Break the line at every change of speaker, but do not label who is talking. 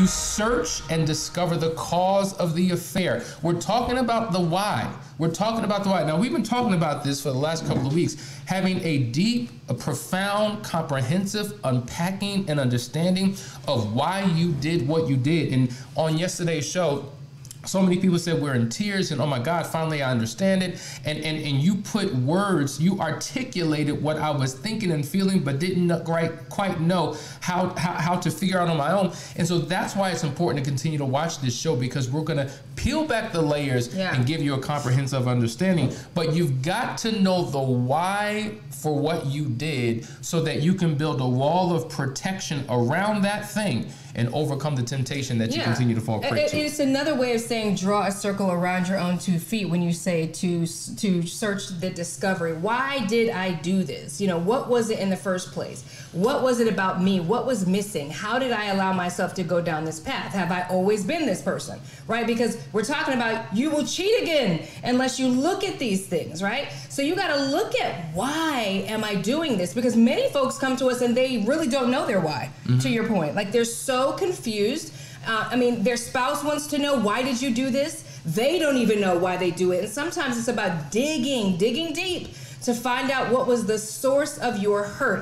You search and discover the cause of the affair. We're talking about the why. We're talking about the why. Now, we've been talking about this for the last couple of weeks, having a deep, a profound, comprehensive unpacking and understanding of why you did what you did. And on yesterday's show, so many people said we're in tears and oh my god finally i understand it. And and, and you put words you articulated what i was thinking and feeling but didn't quite quite know how, how how to figure out on my own. And so that's why it's important to continue to watch this show because we're going to peel back the layers yeah. and give you a comprehensive understanding. But you've got to know the why for what you did so that you can build a wall of protection around that thing and overcome the temptation that yeah. you continue to fall prey
it,
to.
It's another way of saying draw a circle around your own two feet when you say to to search the discovery. Why did I do this? You know, what was it in the first place? What was it about me? What was missing? How did I allow myself to go down this path? Have I always been this person? Right? Because we're talking about you will cheat again unless you look at these things, right? So you got to look at why am I doing this? Because many folks come to us and they really don't know their why. Mm-hmm. To your point, like they're so confused. Uh, I mean, their spouse wants to know why did you do this? They don't even know why they do it. And sometimes it's about digging, digging deep to find out what was the source of your hurt.